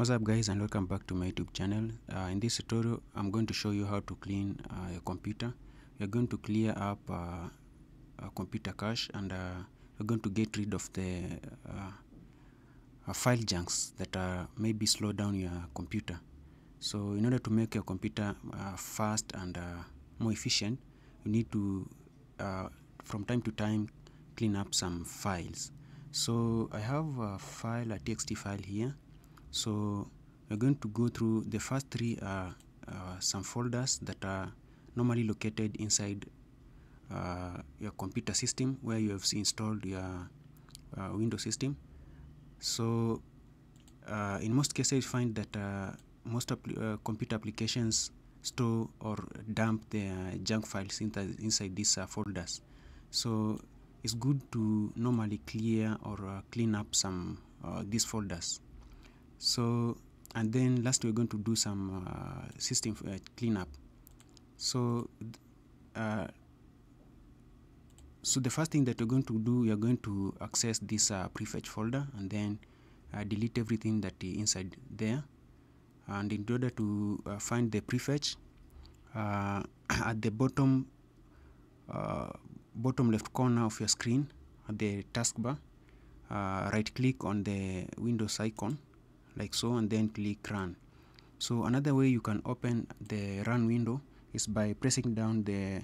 What's up guys and welcome back to my YouTube channel. Uh, in this tutorial I'm going to show you how to clean uh, your computer. You're going to clear up uh, computer cache and uh, you're going to get rid of the uh, uh, file junks that maybe slow down your computer. So in order to make your computer fast and more efficient you need to from time to time clean up some files. So I have a file, a txt file here so we're going to go through the first three are uh, some folders that are normally located inside uh, your computer system where you have installed your uh, Windows system. So uh, in most cases you find that uh, most uh, computer applications store or dump their junk files inside these folders. So it's good to normally clear or clean up some these folders so and then last we're going to do some uh, system uh, cleanup. So uh, so the first thing that we're going to do we are going to access this uh, prefetch folder and then uh, delete everything that is inside there. And in order to uh, find the prefetch at the bottom bottom left corner of your screen at the taskbar right click on the Windows icon like so and then click run. So another way you can open the run window is by pressing down the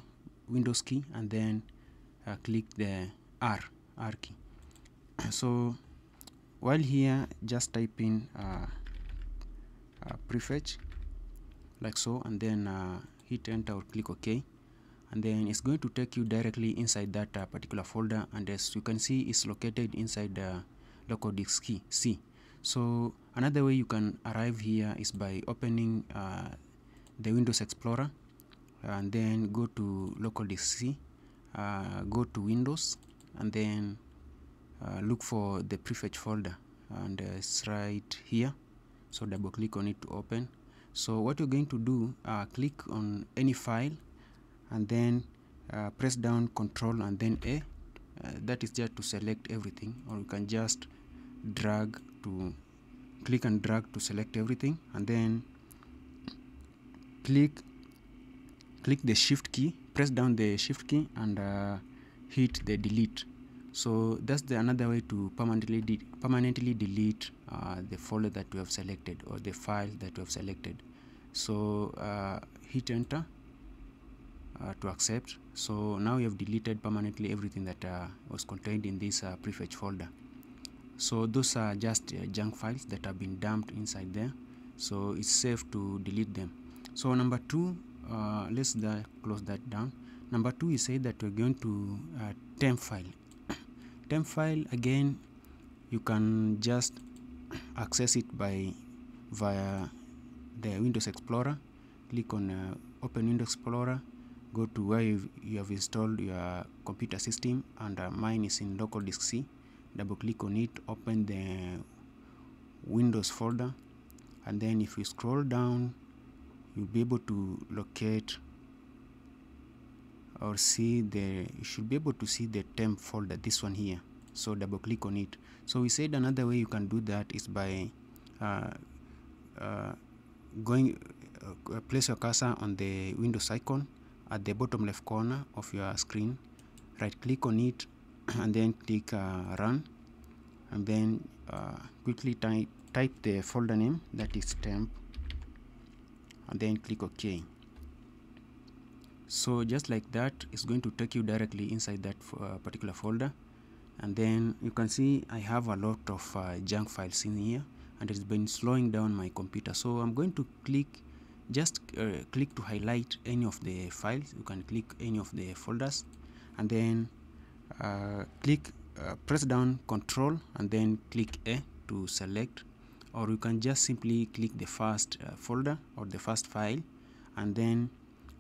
windows key and then uh, click the R R key. So while here just type in uh, uh, prefetch like so and then uh, hit enter or click OK. And then it's going to take you directly inside that uh, particular folder and as you can see it's located inside the local disk key C so another way you can arrive here is by opening uh, the Windows Explorer and then go to local disk uh, go to Windows and then uh, look for the prefetch folder and uh, it's right here. So double click on it to open. So what you're going to do uh, click on any file and then uh, press down control and then A. That is just to select everything or you can just drag to click and drag to select everything and then click click the shift key press down the shift key and uh, hit the delete. So that's the another way to permanently de permanently delete uh, the folder that you have selected or the file that you have selected. So uh, hit enter uh, to accept. So now you have deleted permanently everything that uh, was contained in this uh, prefetch folder so those are just uh, junk files that have been dumped inside there. So it's safe to delete them. So number two uh, let's uh, close that down. Number two is say that we're going to uh, temp file. Temp file again you can just access it by via the Windows Explorer. Click on uh, open Windows Explorer. Go to where you have installed your computer system and uh, mine is in local disk C double click on it open the windows folder and then if you scroll down you'll be able to locate or see the you should be able to see the temp folder this one here. So double click on it. So we said another way you can do that is by uh, uh, going uh, place your cursor on the windows icon at the bottom left corner of your screen. Right click on it and then click run and then uh, quickly type, type the folder name that is temp and then click OK. So just like that it's going to take you directly inside that uh, particular folder. And then you can see I have a lot of uh, junk files in here and it's been slowing down my computer. So I'm going to click just uh, click to highlight any of the files. You can click any of the folders and then uh, click uh, press down control and then click A to select. Or you can just simply click the first uh, folder or the first file and then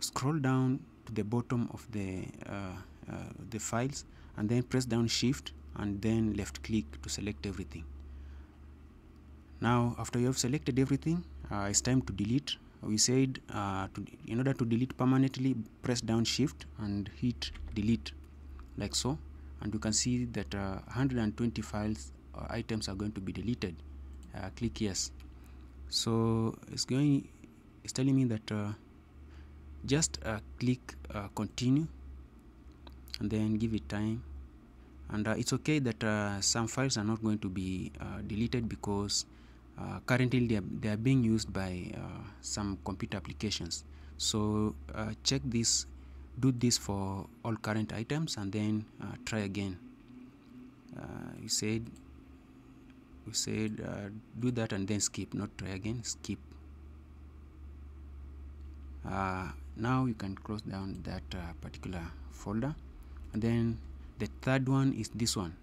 scroll down to the bottom of the uh, uh the files and then press down shift and then left click to select everything. Now after you have selected everything it's time to delete. We said uh, to, in order to delete permanently press down shift and hit delete like so and you can see that uh, 120 files or items are going to be deleted. Uh, click yes. So it's going it's telling me that uh, just uh, click uh, continue and then give it time. And uh, it's okay that uh, some files are not going to be uh, deleted because uh, currently they are, they are being used by some computer applications. So check this do this for all current items and then try again. You said we said uh, do that and then skip not try again skip. Uh, now you can close down that uh, particular folder. And then the third one is this one.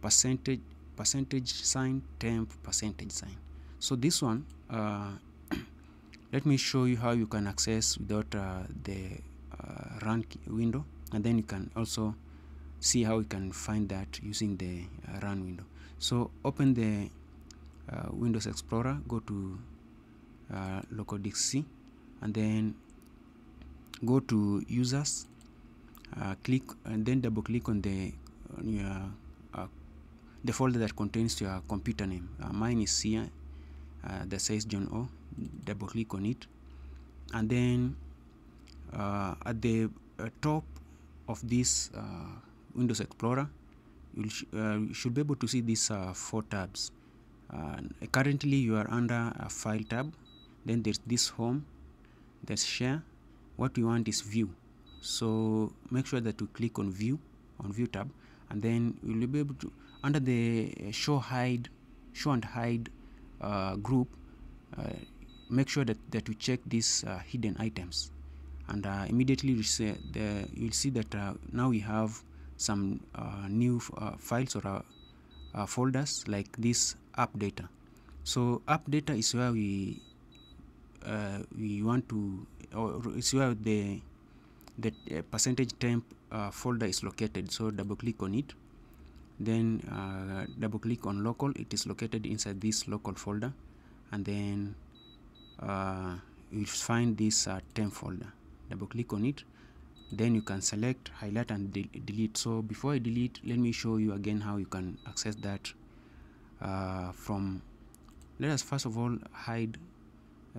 Percentage percentage sign temp percentage sign. So this one uh, let me show you how you can access without uh, the uh, run window and then you can also see how you can find that using the run window. So open the uh, Windows Explorer go to uh, local disk C and then go to users uh, click and then double click on the on your uh, the folder that contains your computer name. Uh, mine is here uh, that says John O double click on it and then at the top of this Windows Explorer you sh uh, should be able to see these uh, four tabs. Uh, currently you are under a file tab then there's this home there's share. What we want is view. So make sure that you click on view on view tab and then you'll be able to under the show hide show and hide uh, group uh, make sure that, that you check these uh, hidden items and immediately you see, the, you'll see that now we have some uh, new uh, files or uh, folders like this app data. So app data is where we we want to or it's where the the percentage temp folder is located. So double click on it. Then uh, double click on local. It is located inside this local folder. And then uh, you find this uh, temp folder double click on it. Then you can select highlight and de delete. So before I delete let me show you again how you can access that uh, from let us first of all hide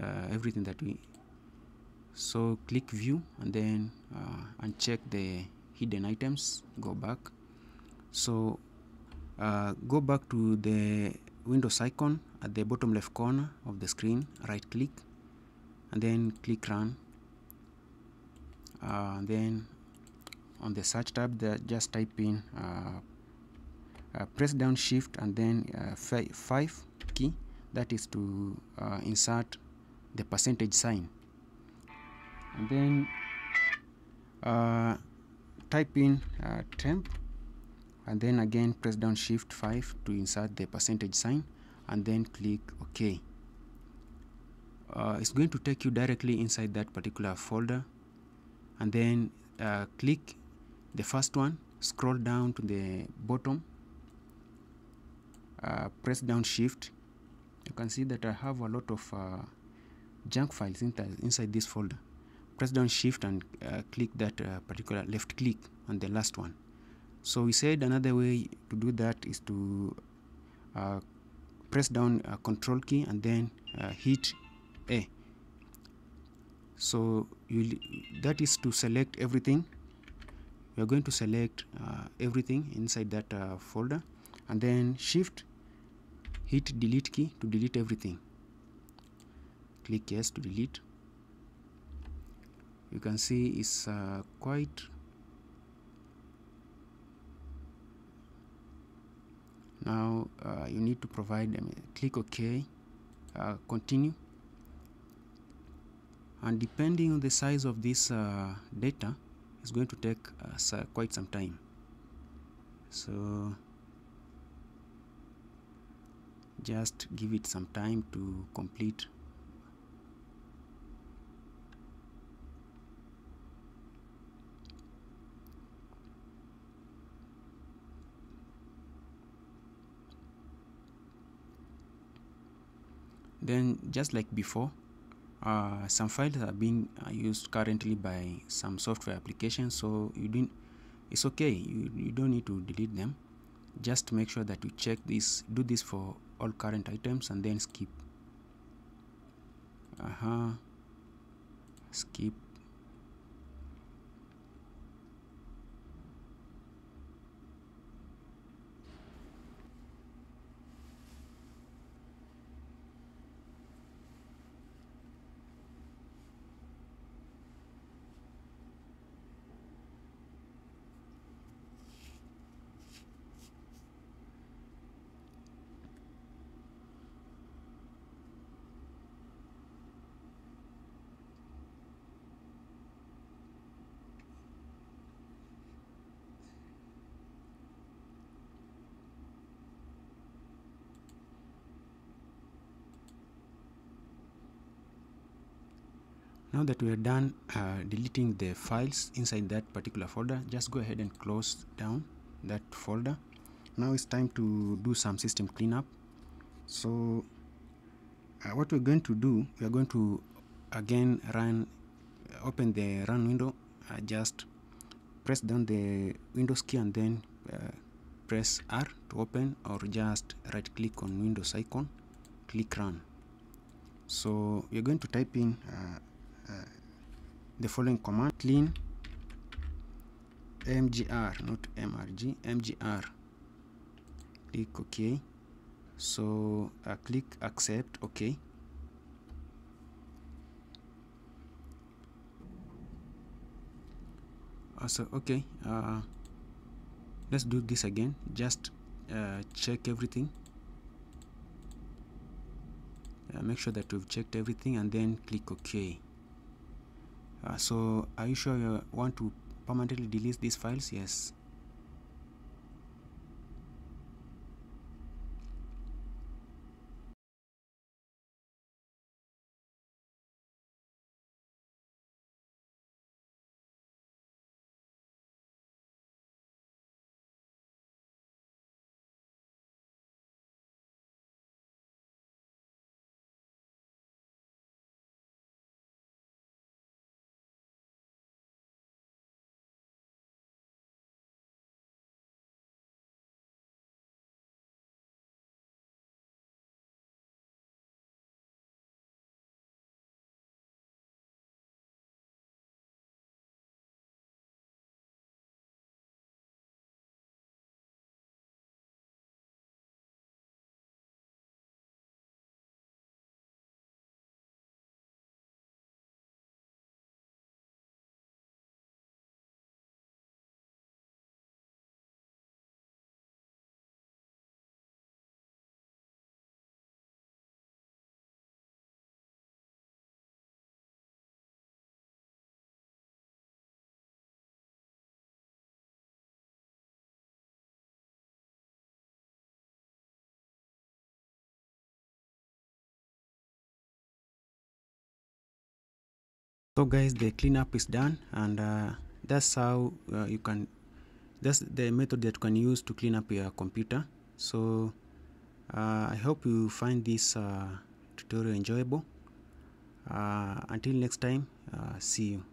uh, everything that we so click view and then uh, uncheck the hidden items go back. So uh, go back to the Windows icon at the bottom left corner of the screen right click and then click run uh, then on the search tab there just type in uh, uh, press down shift and then 5 key that is to insert the percentage sign. And then type in temp and then again press down shift 5 to insert the percentage sign and then click OK. Uh, it's going to take you directly inside that particular folder and then uh, click the first one scroll down to the bottom uh, press down shift. You can see that I have a lot of uh, junk files inside this folder. Press down shift and uh, click that uh, particular left click on the last one. So we said another way to do that is to uh, press down control key and then hit A so you that is to select everything. We are going to select uh, everything inside that uh, folder and then shift hit delete key to delete everything. Click yes to delete. You can see it's uh, quite now uh, you need to provide I mean, click ok uh, continue and depending on the size of this uh, data it's going to take uh, quite some time. So just give it some time to complete. Then just like before uh, some files are being uh, used currently by some software applications so you didn't it's okay you, you don't need to delete them. Just make sure that you check this do this for all current items and then skip. Uh-huh. Skip now that we are done uh, deleting the files inside that particular folder just go ahead and close down that folder. Now it's time to do some system cleanup. So uh, what we're going to do we are going to again run open the run window uh, just press down the windows key and then uh, press R to open or just right click on windows icon click run. So you're going to type in uh, uh, the following command clean mgr not mrg mgr click ok. So uh, click accept ok. Uh, so okay uh, let's do this again. Just uh, check everything. Uh, make sure that we've checked everything and then click ok. uh, Uh, so are you sure you want to permanently delete these files? Yes so guys the cleanup is done and uh, that's how uh, you can that's the method that you can use to clean up your computer. So uh, i hope you find this uh, tutorial enjoyable. Uh, until next time uh, see you